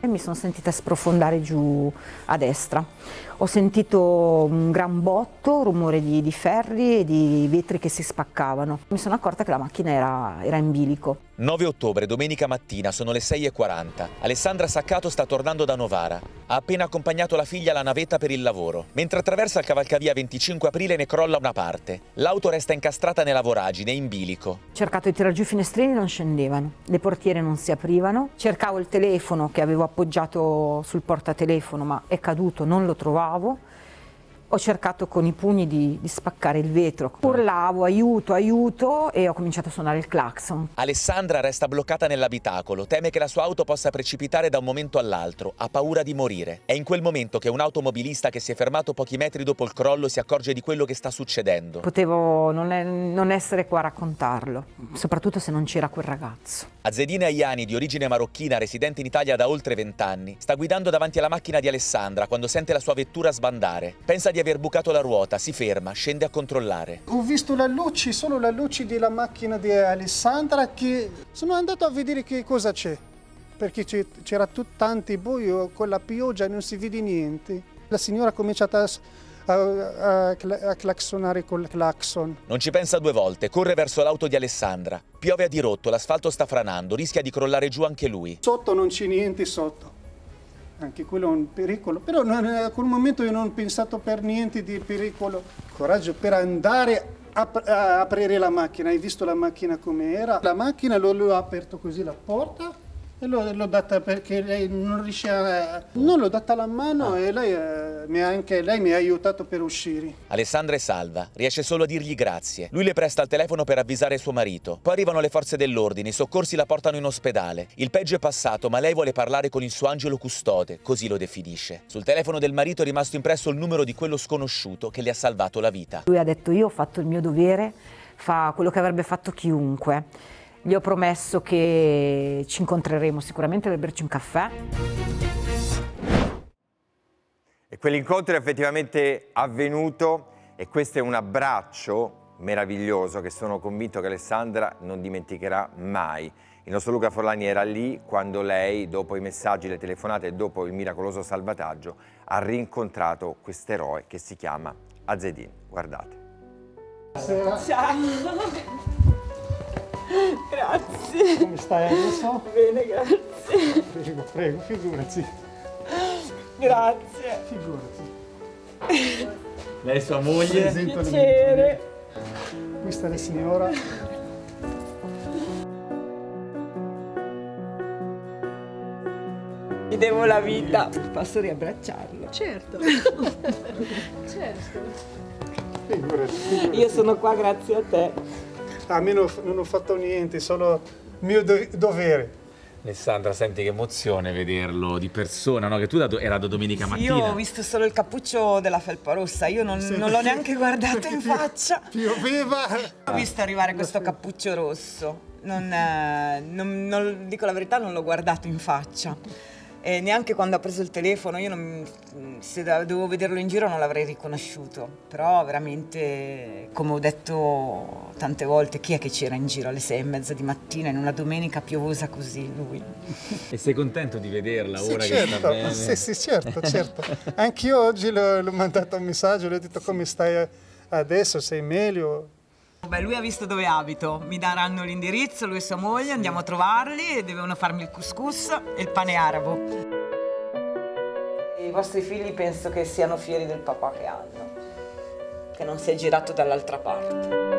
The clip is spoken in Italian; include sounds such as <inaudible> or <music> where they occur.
E mi sono sentita sprofondare giù a destra. Ho sentito un gran botto, rumore di, di ferri e di vetri che si spaccavano. Mi sono accorta che la macchina era, era in bilico. 9 ottobre, domenica mattina, sono le 6.40. Alessandra Saccato sta tornando da Novara. Ha appena accompagnato la figlia alla navetta per il lavoro. Mentre attraversa il cavalcavia 25 aprile ne crolla una parte. L'auto resta incastrata nella voragine, in bilico. Cercato di tirare giù i finestrini, non scendevano. Le portiere non si aprivano. Cercavo il telefono che avevo appoggiato sul portatelefono, ma è caduto, non lo trovavo ho cercato con i pugni di, di, spaccare il vetro. Urlavo aiuto, aiuto e ho cominciato a suonare il clacson. Alessandra resta bloccata nell'abitacolo, teme che la sua auto possa precipitare da un momento all'altro, ha paura di morire. È in quel momento che un automobilista che si è fermato pochi metri dopo il crollo si accorge di quello che sta succedendo. Potevo non, è, non essere qua a raccontarlo, soprattutto se non c'era quel ragazzo. Azedina Aiani, di origine marocchina, residente in Italia da oltre vent'anni, sta guidando davanti alla macchina di Alessandra quando sente la sua vettura sbandare. Pensa di aver bucato la ruota, si ferma, scende a controllare. Ho visto la luce, solo la luce della macchina di Alessandra che sono andato a vedere che cosa c'è. Perché c'era tutto tanto buio, con la pioggia non si vede niente. La signora ha cominciato a a, a, a claxonare col claxon. Non ci pensa due volte, corre verso l'auto di Alessandra. Piove a dirotto, l'asfalto sta franando, rischia di crollare giù anche lui. Sotto non c'è niente sotto. Anche quello è un pericolo, però a quel momento io non ho pensato per niente di pericolo. Coraggio per andare a, a aprire la macchina, hai visto la macchina come era? La macchina, l'ho aperto così la porta, e l'ho data perché lei non riesce a... Non l'ho data la mano ah. e lei, eh, mi ha anche, lei mi ha aiutato per uscire. Alessandra è salva, riesce solo a dirgli grazie. Lui le presta il telefono per avvisare suo marito. Poi arrivano le forze dell'ordine, i soccorsi la portano in ospedale. Il peggio è passato, ma lei vuole parlare con il suo angelo custode, così lo definisce. Sul telefono del marito è rimasto impresso il numero di quello sconosciuto che le ha salvato la vita. Lui ha detto io ho fatto il mio dovere, fa quello che avrebbe fatto chiunque. Gli ho promesso che ci incontreremo sicuramente per berci un caffè. E quell'incontro è effettivamente avvenuto e questo è un abbraccio meraviglioso che sono convinto che Alessandra non dimenticherà mai. Il nostro Luca Forlani era lì quando lei, dopo i messaggi, le telefonate e dopo il miracoloso salvataggio, ha rincontrato quest'eroe che si chiama Azedin. Guardate. Ciao! Grazie. Come stai adesso? Bene, grazie. Prego, prego, figurati. Grazie. Figurati. Lei è sua moglie? Piacere. Questa è la signora. Gli devo la vita. Posso riabbracciarlo? Certo. <laughs> certo. Figurati. Io sono qua grazie a te. A me non, non ho fatto niente, solo mio dovere. Alessandra, senti che emozione vederlo di persona, no? Che tu da, era da domenica sì, mattina. Io ho visto solo il cappuccio della felpa rossa, io non, sì. non l'ho neanche guardato <laughs> in faccia. Pioveva! Ho visto arrivare questo cappuccio rosso, non, eh, non, non, dico la verità, non l'ho guardato in faccia e neanche quando ha preso il telefono, io non, se dovevo vederlo in giro non l'avrei riconosciuto, però veramente, come ho detto tante volte, chi è che c'era in giro alle sei e mezza di mattina in una domenica piovosa così, lui. E sei contento di vederla sì, ora certo, che sta bene? Sì, sì, certo, certo. Anch'io oggi l'ho mandato un messaggio, le ho detto come stai adesso, sei meglio? Beh, lui ha visto dove abito, mi daranno l'indirizzo, lui e sua moglie, andiamo a trovarli e devono farmi il couscous e il pane arabo. I vostri figli penso che siano fieri del papà che hanno, che non si è girato dall'altra parte.